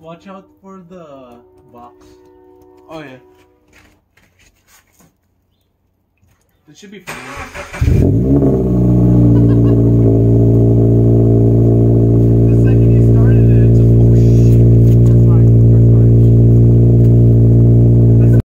Watch out for the box. Oh yeah. It should be fine.